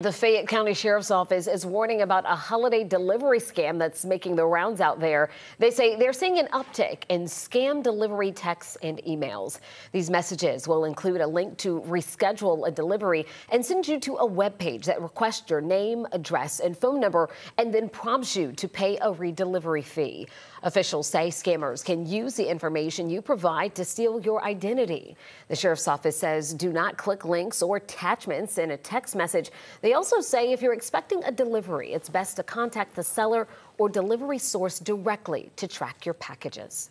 The Fayette County Sheriff's Office is warning about a holiday delivery scam that's making the rounds out there. They say they're seeing an uptick in scam delivery texts and emails. These messages will include a link to reschedule a delivery and send you to a web page that requests your name, address, and phone number and then prompts you to pay a redelivery fee. Officials say scammers can use the information you provide to steal your identity. The Sheriff's Office says do not click links or attachments in a text message. They also say if you're expecting a delivery, it's best to contact the seller or delivery source directly to track your packages.